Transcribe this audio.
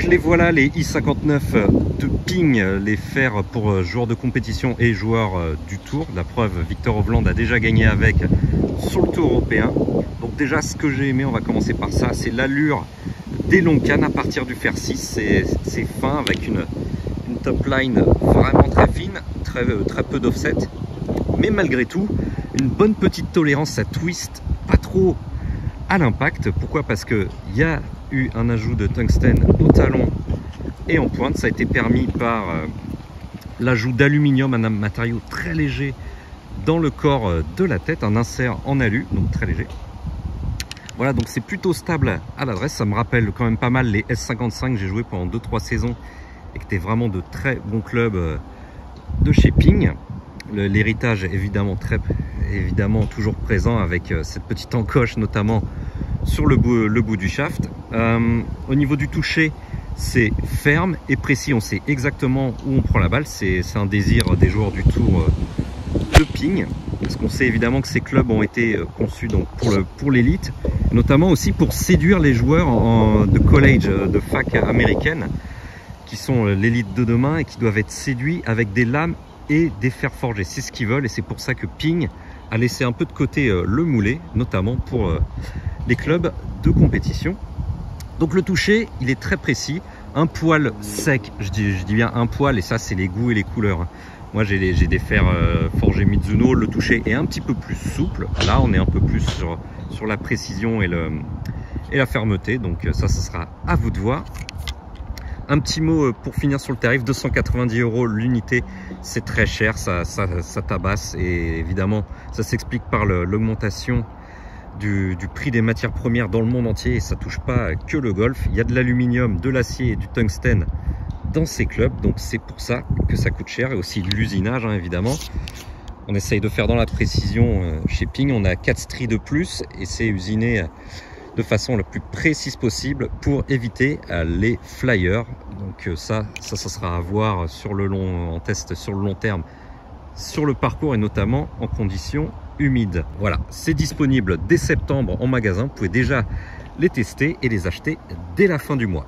Donc les voilà, les i59 de Ping, les fers pour joueurs de compétition et joueurs du Tour. La preuve, Victor Hovland a déjà gagné avec sur le Tour européen. Donc déjà, ce que j'ai aimé, on va commencer par ça, c'est l'allure des longs cannes à partir du fer 6. C'est fin avec une, top line vraiment très fine, très, très peu d'offset. Mais malgré tout, une bonne petite tolérance à twist, pas trop à l'impact. Pourquoi? Parce qu'il y a eu un ajout de tungstène au talon et en pointe. Ça a été permis par euh, l'ajout d'aluminium, un matériau très léger dans le corps euh, de la tête, un insert en alu, donc très léger. Voilà, donc c'est plutôt stable à l'adresse. Ça me rappelle quand même pas mal les S55 que j'ai joué pendant 2-3 saisons et qui étaient vraiment de très bons clubs euh, de chez Ping. L'héritage évidemment très évidemment toujours présent avec cette petite encoche notamment sur le bout, du shaft. Euh, au niveau du toucher, c'est ferme et précis. On sait exactement où on prend la balle. C'est un désir des joueurs du tour euh, de ping. Parce qu'on sait évidemment que ces clubs ont été euh, conçus pour l'élite, notamment aussi pour séduire les joueurs de college, de fac américaine, qui sont l'élite de demain et qui doivent être séduits avec des lames et des fers forgés. C'est ce qu'ils veulent et c'est pour ça que Ping a laissé un peu de côté le moulet, notamment pour les clubs de compétition. Donc le toucher, il est très précis, un poil sec, je dis, bien un poil, et ça c'est les goûts et les couleurs. Moi j'ai des fers euh, forgés Mizuno, le toucher est un petit peu plus souple. Là on est un peu plus sur, la précision et, la fermeté, donc ça, ce sera à vous de voir. Un petit mot euh, pour finir sur le tarif, 290 euros l'unité, c'est très cher, ça, tabasse et évidemment ça s'explique par l'augmentation du, prix des matières premières dans le monde entier et ça touche pas que le golf. Il y a de l'aluminium, de l'acier et du tungstène dans ces clubs, donc c'est pour ça que ça coûte cher et aussi l'usinage hein, évidemment. On essaye de faire dans la précision euh, chez Ping, on a 4 stries de plus et c'est usiné de façon la plus précise possible pour éviter euh, les flyers. Donc euh, ça, ça, sera à voir sur le long, en test sur le long terme, sur le parcours et notamment en conditions humide. Voilà, c'est disponible dès septembre en magasin. Vous pouvez déjà les tester et les acheter dès la fin du mois.